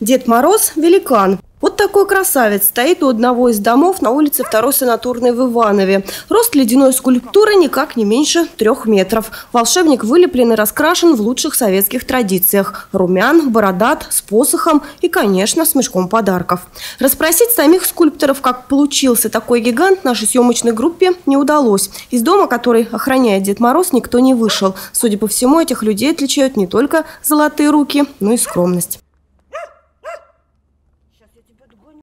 Дед Мороз – великан. Вот такой красавец стоит у одного из домов на улице Второй санаторной в Иванове. Рост ледяной скульптуры никак не меньше трех метров. Волшебник вылеплен и раскрашен в лучших советских традициях. Румян, бородат, с посохом и, конечно, с мешком подарков. Расспросить самих скульпторов, как получился такой гигант, нашей съемочной группе не удалось. Из дома, который охраняет Дед Мороз, никто не вышел. Судя по всему, этих людей отличают не только золотые руки, но и скромность. Сейчас я тебя догоню.